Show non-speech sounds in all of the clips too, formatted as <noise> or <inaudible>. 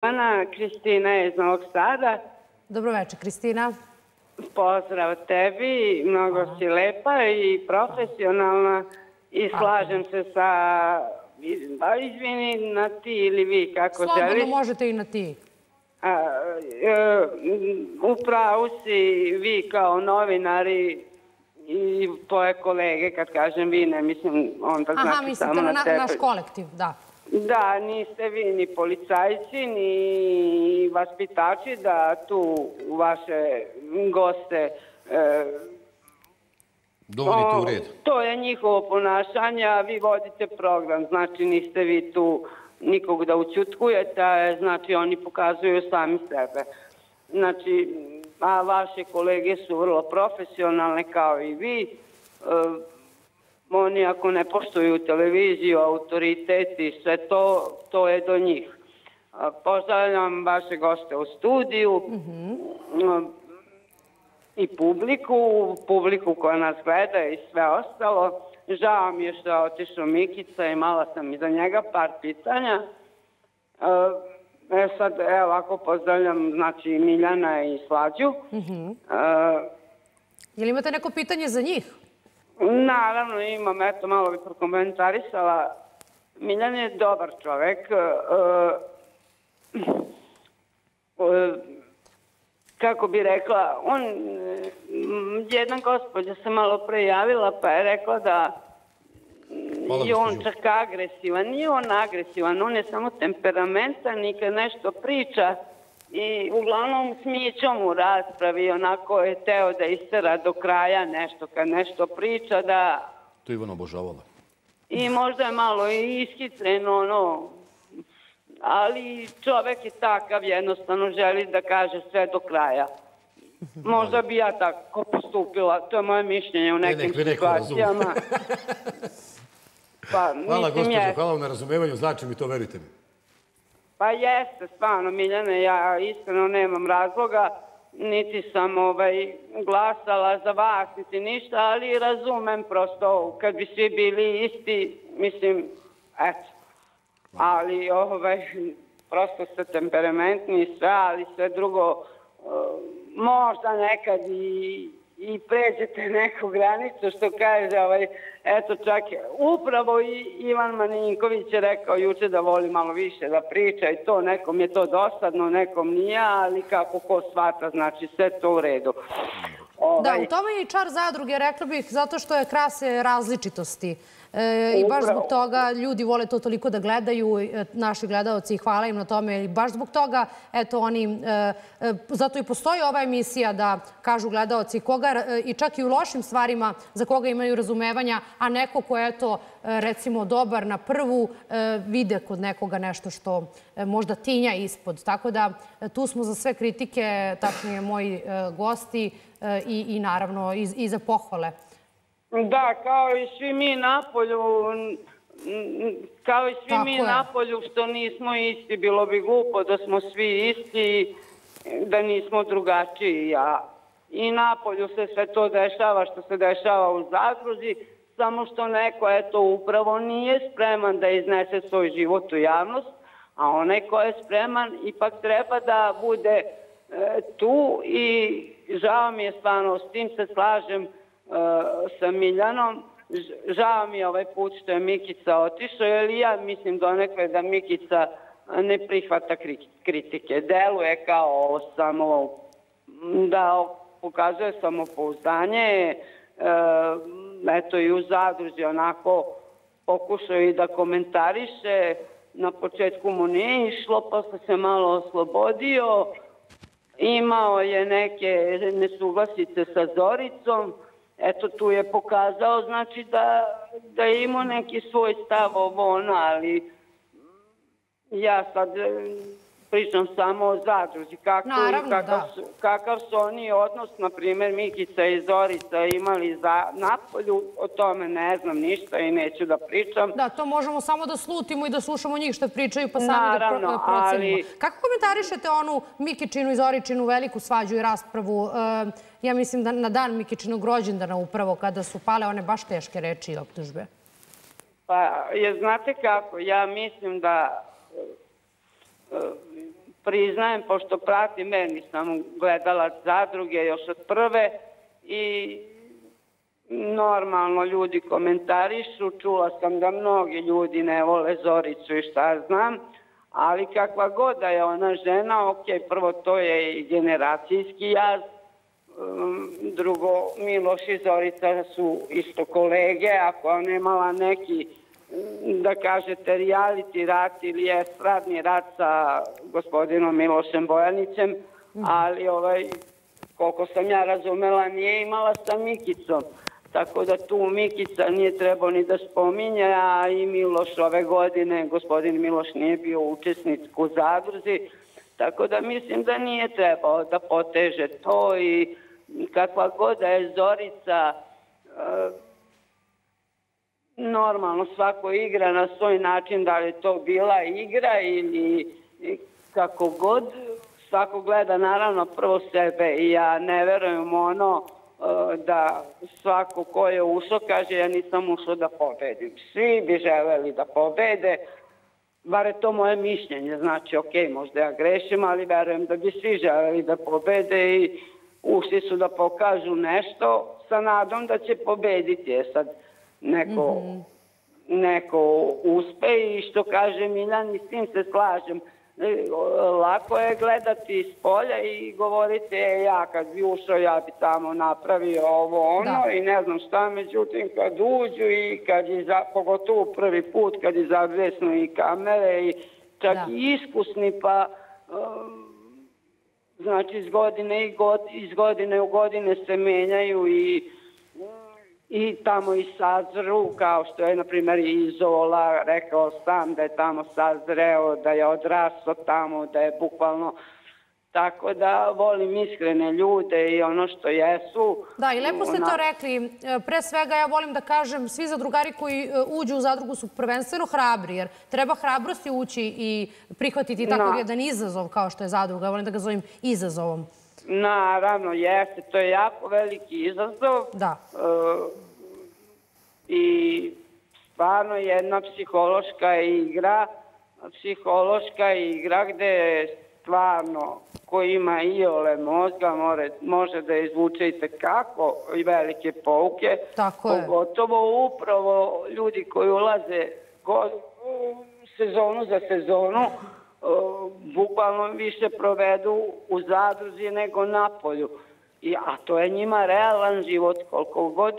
Ana Kristina je iz Novog Sada. Dobroveče, Kristina. Pozdrav tebi, mnogo si lepa i profesionalna i slažem se sa... Ba, izvini na ti ili vi, kako želiš. Slobodno možete i na ti. A, e, upravo si vi kao novinari i tvoje kolege, kad kažem vi, ne mislim onda Aha, znači mislite samo na, na tebe. naš kolektiv, da. Da, niste vi ni policajci, ni vaspitači da tu vaše goste... E, Dovodite u red. To je njihovo ponašanje, a vi vodite program. Znači, niste vi tu nikog da učutkujete, znači oni pokazuju sami sebe. Znači, a vaše kolege su vrlo profesionalne kao i vi. E, oni ako ne poštuju televiziju, autoritet i sve to, to je do njih. Pozdravljam vaše goste u studiju mm, i publiku, publiku koja nas gleda i sve ostalo. Žao mi je što je otišao Mikica, imala sam i za njega par pitanja. E, sad, evo, ako pozdravljam, znači, Miljana i Slađu. E, Je li imate neko pitanje za njih? Naravno imam, eto, malo bi prokomentarisala. Miljan je dobar čovek. e, e, kako bi rekla, on, jedna gospođa se malo prejavila pa je rekla da Hvala, je on čak agresivan. Nije on agresivan, on je samo temperamentan i kad nešto priča i uglavnom smijećom u raspravi, onako je teo da istera do kraja nešto, kad nešto priča da To je Ivana obožavala. i možda je malo i ishitren, ono, ali čovek je takav, jednostavno želi da kaže sve do kraja. Možda bi ja tako postupila, to je moje mišljenje u nekim neko razume. situacijama. <laughs> Pa, Hvala, gospođo, je- hvala vam na razumevanju, znači mi to, verujte mi. Pa jeste, stvarno, Miljane, ja iskreno nemam razloga, niti sam ovaj, glasala za vas, niti ništa, ali razumem prosto, kad bi svi bili isti, mislim, eto. Ali, ovaj, prosto ste temperamentni i sve, ali sve drugo, eh, možda nekad i, i pređete neku granicu, što kaže, ovaj, eto čak, upravo i Ivan Maninković je rekao juče da voli malo više da priča i to, nekom je to dosadno, nekom nije, ali kako ko shvata, znači sve to u redu. Da, Ovaj, u tome je i čar zadruge, rekla bih, zato što je krase različitosti. E, I baš zbog toga ljudi vole to toliko da gledaju, e, naši gledalci, hvala im na tome. I baš zbog toga, eto, oni, e, zato i postoji ova emisija da kažu gledalci koga, i čak i u lošim stvarima za koga imaju razumevanja, a neko ko je, eto, recimo, dobar na prvu, e, vide kod nekoga nešto što možda tinja ispod. Tako da, tu smo za sve kritike, tačnije moji gosti, i, i naravno i, i za pohvale. Da, kao i svi mi napolju, n- n- kao i svi Tako mi je. napolju što nismo isti, bilo bi glupo da smo svi isti, da nismo drugačiji. A i napolju se sve to dešava što se dešava u zadruzi, samo što neko eto upravo nije spreman da iznese svoj život u javnost, a onaj ko je spreman ipak treba da bude e, tu i žao mi je stvarno, s tim se slažem, Eh, sa Miljanom. Žao mi je ovaj put što je Mikica otišao, jer ja mislim donekle da Mikica ne prihvata kritike. Deluje kao samo da pokazuje samopouzdanje. E, eto i u zadruzi onako pokušao i da komentariše. Na početku mu nije išlo, pa posle se malo oslobodio. Imao je neke nesuglasice sa Zoricom. Eto, tu je pokazao, znači, da, da je imao neki svoj stav ovo ono, ali ja sad pričam samo o zadruzi. Kako, Naravno, kakav, da. su, kakav su oni odnos, na primjer, Mikica i Zorica imali za napolju, o tome ne znam ništa i neću da pričam. Da, to možemo samo da slutimo i da slušamo njih što pričaju pa sami Naravno, da pro- procenimo. ali- Kako komentarišete onu Mikičinu i Zoričinu veliku svađu i raspravu? E, ja mislim da na dan Mikičinog rođendana upravo kada su pale one baš teške reči i optužbe. Pa, je, znate kako, ja mislim da priznajem, pošto pratim, meni sam gledala zadruge još od prve i normalno ljudi komentarišu, čula sam da mnogi ljudi ne vole Zoricu i šta znam, ali kakva god da je ona žena, ok, prvo to je i generacijski jaz, um, drugo, Miloš i Zorica su isto kolege, ako ona imala neki, da kažete, reality rat ili je rat sa gospodinom Milošem Bojanićem, ali ovaj, koliko sam ja razumela, nije imala sa Mikicom. Tako da tu Mikica nije trebao ni da spominje, a i Miloš ove godine, gospodin Miloš nije bio učesnik u zadruzi, tako da mislim da nije trebao da poteže to i kakva god da je Zorica, e, normalno svako igra na svoj način, da li to bila igra ili kako god, svako gleda naravno prvo sebe i ja ne verujem ono e, da svako ko je ušao kaže ja nisam ušao da pobedim. Svi bi želeli da pobede, bar je to moje mišljenje, znači ok, možda ja grešim, ali verujem da bi svi želeli da pobede i ušli su da pokažu nešto sa nadom da će pobediti. Je sad neko, mm -hmm. neko uspe i što kaže Miljan i s tim se slažem. E, lako je gledati iz polja i govoriti e, ja kad bi ušao ja bi tamo napravio ovo ono da. i ne znam šta, međutim kad uđu i kad je za, pogotovo prvi put kad je zavesno i kamere i čak da. i iskusni pa um, znači iz godine, i god, iz godine u godine se menjaju i i tamo i sazru, kao što je, na primjer, Izola, rekao sam da je tamo sazreo, da je odrasao tamo, da je bukvalno Tako da volim iskrene ljude i ono što jesu. Da, i lepo ste to rekli. Pre svega ja volim da kažem, svi zadrugari koji e, uđu u zadrugu su prvenstveno hrabri, jer treba hrabrosti ući i prihvatiti takav jedan izazov kao što je zadruga. Volim da ga zovem izazovom. Naravno, jeste. To je jako veliki izazov. Da. E, I stvarno jedna psihološka igra, psihološka igra gde stvarno ko ima i ole mozga more, može da izvuče i tekako i velike pouke. Tako je. Pogotovo upravo ljudi koji ulaze god, sezonu za sezonu, bukvalno više provedu u zadruzi nego na polju. I, a to je njima realan život, koliko god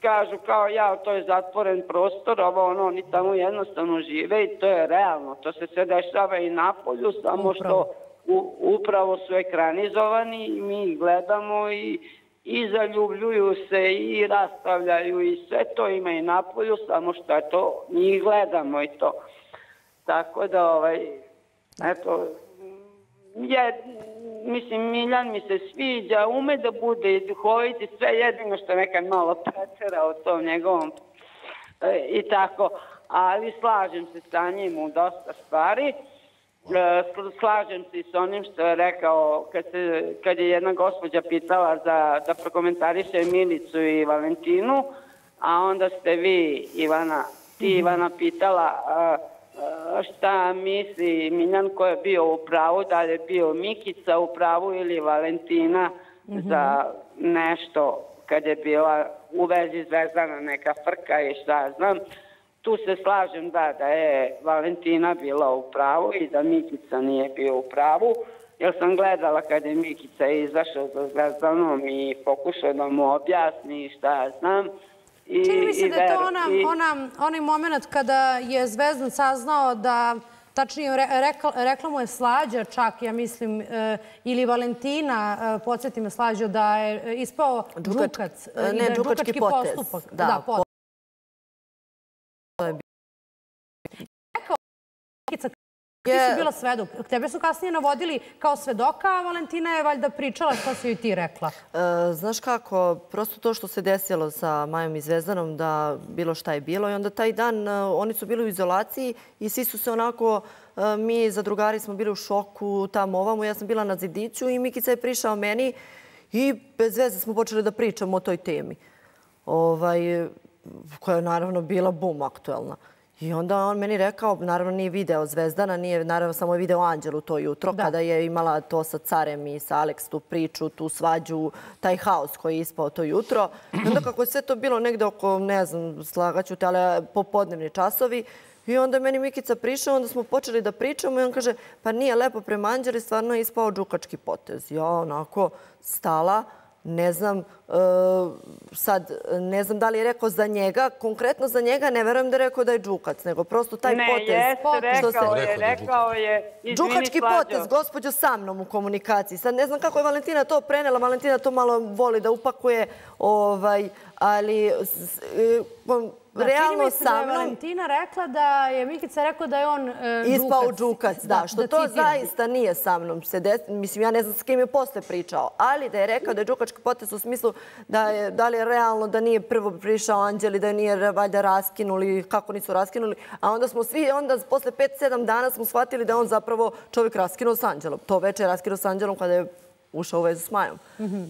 kažu kao ja, to je zatvoren prostor, ovo ono, oni tamo jednostavno žive i to je realno. To se sve dešava i na polju, samo što u, upravo su ekranizovani i mi gledamo i, i zaljubljuju se i rastavljaju i sve to ima i na polju, samo što je to, njih gledamo i to. Tako da, ovaj, eto, je, mislim, Miljan mi se sviđa, ume da bude i duhoviti, sve jedino što nekad malo pretera o tom njegovom e, i tako. Ali slažem se sa njim u dosta stvari. E, slažem se i s onim što je rekao kad, se, kad je jedna gospođa pitala za, da prokomentariše Milicu i Valentinu, a onda ste vi, Ivana, ti mhm. Ivana pitala... Uh, šta misli Miljan je bio u pravu, da li je bio Mikica u pravu ili Valentina mm -hmm. za nešto kad je bila u vezi zvezdana neka frka i šta znam. Tu se slažem da, da je Valentina bila u pravu i da Mikica nije bio u pravu. Jer sam gledala kad je Mikica izašao za zvezdanom i pokušao da mu objasni šta znam. Čini mi se da je to ona, ona, onaj moment kada je Zvezdan saznao da Tačnije, reklamu je Slađa čak, ja mislim, e, ili Valentina, e, podsjeti me Slađa, da je e, ispao džukac. Ne, džukački postupak. Da, postupak. Ti si bila svedok. Tebe su kasnije navodili kao svedoka, a Valentina je valjda pričala što si joj ti rekla. E, znaš kako, prosto to što se desilo sa Majom i Zvezdanom, da bilo šta je bilo. I onda taj dan e, oni su bili u izolaciji i svi su se onako, e, mi za drugari smo bili u šoku tamo ovamo. Ja sam bila na zidiću i Mikica je prišao meni i bez veze smo počeli da pričamo o toj temi. Ovaj, koja je naravno bila bum aktuelna. I onda on meni rekao, naravno nije video Zvezdana, nije naravno samo je video Anđelu to jutro, kada je imala to sa carem i sa Alex tu priču, tu svađu, taj haos koji je ispao to jutro. I onda kako je sve to bilo negde oko, ne znam, slagaću te, ali popodnevni časovi, I onda meni Mikica prišao, onda smo počeli da pričamo i on kaže, pa nije lepo prema Anđeli, stvarno je ispao džukački potez. Ja onako stala, ne znam, e, sad, ne znam da li je rekao za njega, konkretno za njega ne verujem da je rekao da je džukac, nego prosto taj potez. Ne, jeste, rekao je, rekao je, izvini Džukački potez, gospođo sa mnom u komunikaciji. Sad ne znam kako je Valentina to prenela, Valentina to malo voli da upakuje, ovaj, ali realno sa mnom... Da, Valentina rekla da je Mikica rekao da je on džukac. Ispao džukac, da, što to zaista nije sa mnom. Mislim, ja ne znam s kim je posle pričao, ali da je rekao da je džukački potez u smislu da li je realno da nije prvo prišao Anđeli, da je nije valjda raskinuli, kako nisu raskinuli, a onda smo svi, onda posle 5-7 dana smo shvatili da je on zapravo čovjek raskinuo s Anđelom. To večer je raskinuo s Anđelom kada je ušao u vezu s Majom.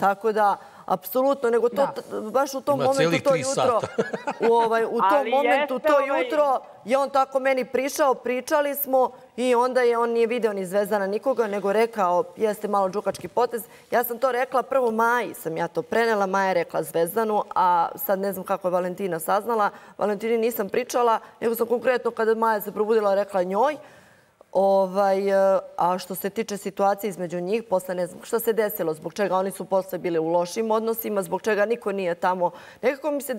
Tako da, apsolutno, nego to, baš u tom momentu to jutro, <laughs> u, ovaj, u tom momentu to ovaj- jutro je on tako meni prišao, pričali smo i onda je on nije video ni Zvezdana nikoga, nego rekao jeste malo džukački potez. Ja sam to rekla prvo Maji, sam ja to prenela, Maja je rekla Zvezdanu, a sad ne znam kako je Valentina saznala. Valentini nisam pričala, nego sam konkretno kada Maja se probudila rekla njoj, Ovaj, e, a što se tiče situacije između njih, posle ne znam što se desilo, zbog čega oni su posle bili u lošim odnosima, zbog čega niko nije tamo. Nekako mi se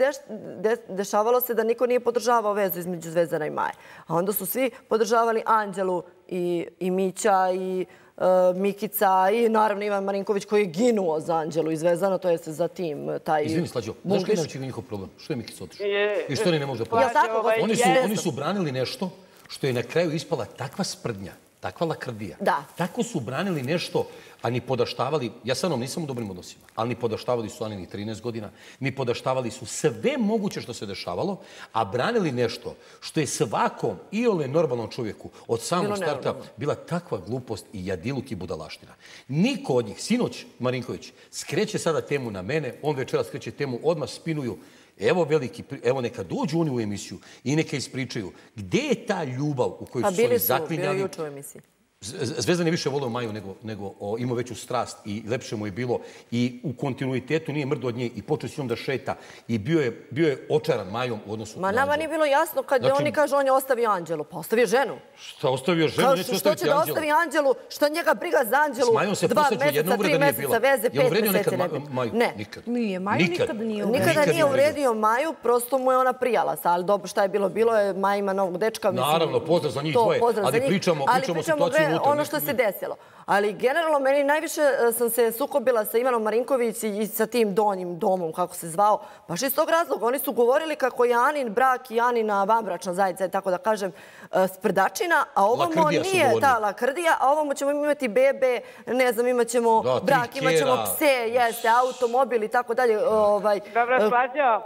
dešavalo se da niko nije podržavao vezu između Zvezdana i Maje. A onda su svi podržavali Anđelu i Mića i e, Mikica i naravno Ivan Marinković koji je ginuo za Anđelu i Zvezdana, to je se za tim taj... Izvini, Slađo, znaš kada je najveći njihov problem? Što je Mikica otišao? I što oni ne može da podržati? Oni su branili nešto što je na kraju ispala takva sprdnja, takva lakrdija. Da. Tako su branili nešto, a ni podaštavali, ja sa mnom nisam u dobrim odnosima, ali ni podaštavali su Anini 13 godina, ni podaštavali su sve moguće što se dešavalo, a branili nešto što je svakom i ole normalnom čovjeku od samog starta bila takva glupost i jadiluk i budalaština. Niko od njih, sinoć Marinković, skreće sada temu na mene, on večera skreće temu, odmah spinuju, Evo veliki, evo neka dođu oni u emisiju i neka ispričaju gdje je ta ljubav u kojoj pa su oni zaklinjali. Pa bili su, bili u emisiji. Zvezdan je više volio Maju nego, nego o, imao veću strast i lepše mu je bilo i u kontinuitetu nije mrdo od nje i počeo s njom da šeta i bio je, bio je očaran Majom u odnosu Ma nama nije bilo jasno kad znači, oni kažu on je ostavio Anđelu. Pa ostavio ženu. Šta ostavio ženu? Kao, što će da ostavi Anđelu? Što njega briga za Anđelu? S Majom se dva meseca, tri meseca veze, pet meseci ne bi. Maju? Ne. Nikad. Nije, Maju nikad, nije uvredio. Nikada nije uvredio Maju, prosto mu je ona prijala. Ali dobro, šta je bilo? Bilo je, Maja ima novog dečka. Naravno, pozdrav za njih dvoje. Ali pričamo, pričamo situaciju Ono što se desilo. Ali generalno meni najviše e, sam se sukobila sa Ivanom Marinković i sa tim donjim domom, kako se zvao. Baš iz tog razloga. Oni su govorili kako je Anin brak i Anina vanbračna zajednica, tako da kažem, e, sprdačina, a ovamo nije ta lakrdija, a ovamo ćemo imati bebe, ne znam, imat ćemo brak, imat ćemo pse, jeste, automobil i tako dalje. Ovaj, Dobro, e, slađo.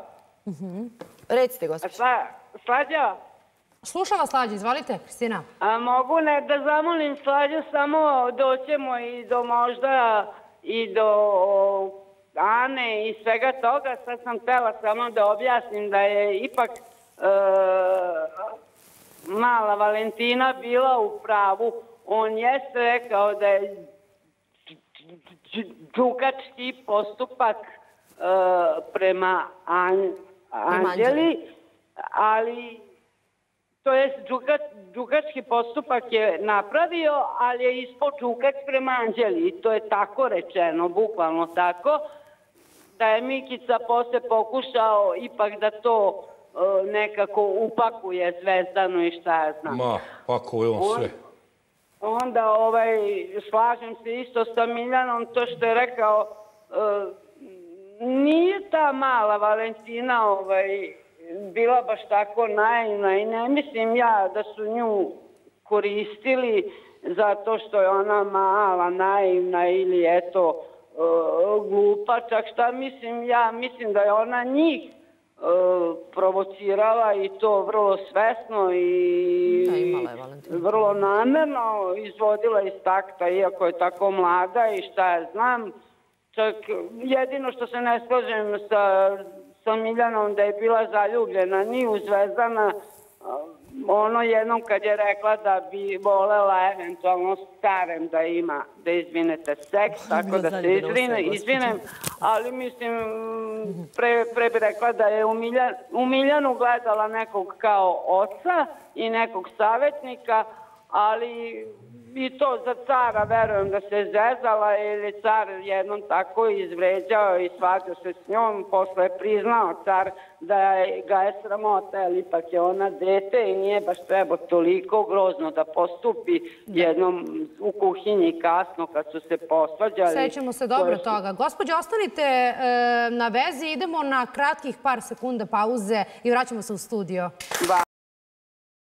Mhm. Recite, gospođo. Slađo. Slušam vas, Slađe, izvalite, Kristina. A mogu ne da zamolim Slađe, samo doćemo i do možda i do Ane i svega toga. Sad sam htjela samo da objasnim da je ipak e, mala Valentina bila u pravu. On jeste rekao da je džukački postupak e, prema Anđeli, ali To je džugački postupak je napravio, ali je ispod džugač prema Anđeli. To je tako rečeno, bukvalno tako, da je Mikica posle pokušao ipak da to e, nekako upakuje zvezdano i šta ja znam. Ma, pakuje on sve. Onda ovaj, slažem se isto sa Miljanom, to što je rekao, e, nije ta mala Valentina ovaj, bila baš tako naivna i ne mislim ja da su nju koristili zato što je ona mala, naivna ili eto uh, glupa, čak šta mislim ja, mislim da je ona njih uh, provocirala i to vrlo svesno i vrlo namerno izvodila iz takta, iako je tako mlada i šta ja znam. Čak jedino što se ne slažem sa sa Miljanom da je bila zaljubljena ni u Zvezdana, ono jednom kad je rekla da bi volela eventualno starem da ima, da izvinete seks, tako da se izvine, izvinem, ali mislim, pre, pre bi rekla da je u, Miljan, u Miljanu gledala nekog kao oca i nekog savjetnika, ali i to za cara verujem da se zezala je car jednom tako izvređao i svađao se s njom. Posle je priznao car da je, ga je sramota, jer ipak je ona dete i nije baš treba toliko grozno da postupi jednom u kuhinji kasno kad su se posvađali. Sećamo se dobro su... toga. Gospodje, ostanite e, na vezi, idemo na kratkih par sekunda pauze i vraćamo se u studio. Ba.